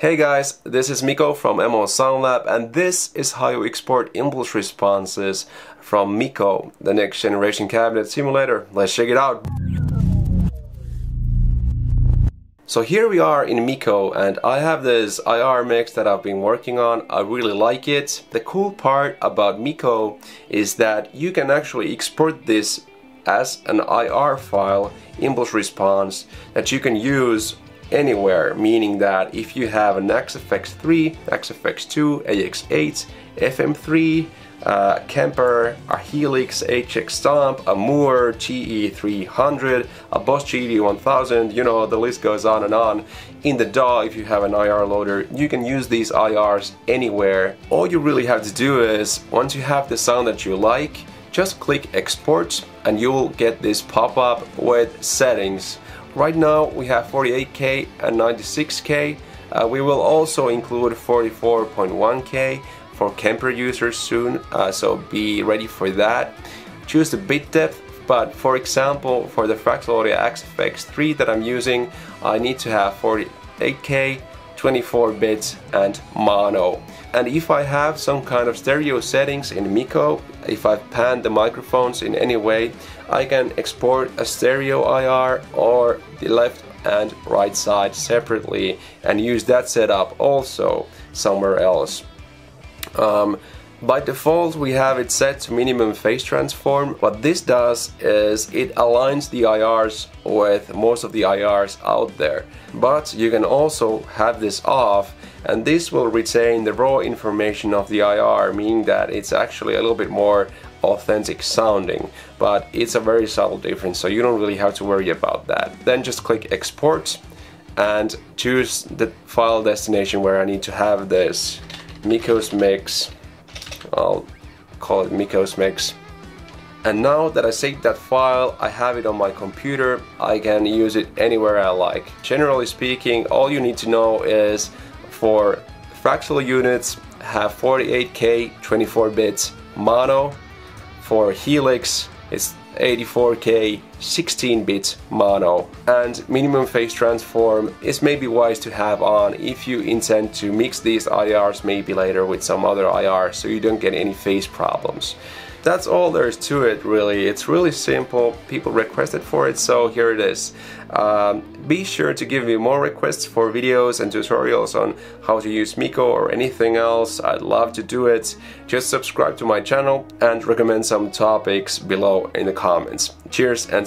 Hey guys, this is Mikko from ML Sound Lab and this is how you export impulse responses from Mikko, the next generation cabinet simulator. Let's check it out. So here we are in Mikko and I have this IR mix that I've been working on. I really like it. The cool part about Mikko is that you can actually export this as an IR file, impulse response, that you can use anywhere, meaning that if you have an Axe-Fx 3, XFX2, AX8, FM3, uh, Kemper, a Helix HX Stomp, a Mooer GE300, a Boss GT-1000, you know, the list goes on and on. In the DAW, if you have an IR loader, you can use these IRs anywhere. All you really have to do is, once you have the sound that you like, just click export and you'll get this pop-up with settings Right now we have 48K and 96K. Uh, we will also include 44.1K for Kemper users soon, uh, so be ready for that. Choose the bit depth, but for example, for the Fractal Audio Axe-Fx 3 that I'm using, I need to have 48K, 24 bits and mono. And if I have some kind of stereo settings in Mikko, if I've panned the microphones in any way, I can export a stereo IR or the left and right side separately and use that setup also somewhere else. Um, by default we have it set to minimum phase transform. What this does is it aligns the IRs with most of the IRs out there. But you can also have this off and this will retain the raw information of the IR meaning that it's actually a little bit more authentic sounding but it's a very subtle difference so you don't really have to worry about that. Then just click export and choose the file destination where I need to have this Mikko's mix I'll call it Mikko's Mix. And now that I saved that file, I have it on my computer, I can use it anywhere I like. Generally speaking, all you need to know is for fractal units have 48k 24 bits mono, for Helix it's 84K 16-bit mono and minimum phase transform is maybe wise to have on if you intend to mix these IRs maybe later with some other IR so you don't get any phase problems. That's all there is to it really. It's really simple. People requested for it, so here it is. Um, be sure to give me more requests for videos and tutorials on how to use Mikko or anything else. I'd love to do it. Just subscribe to my channel and recommend some topics below in the comments. Cheers and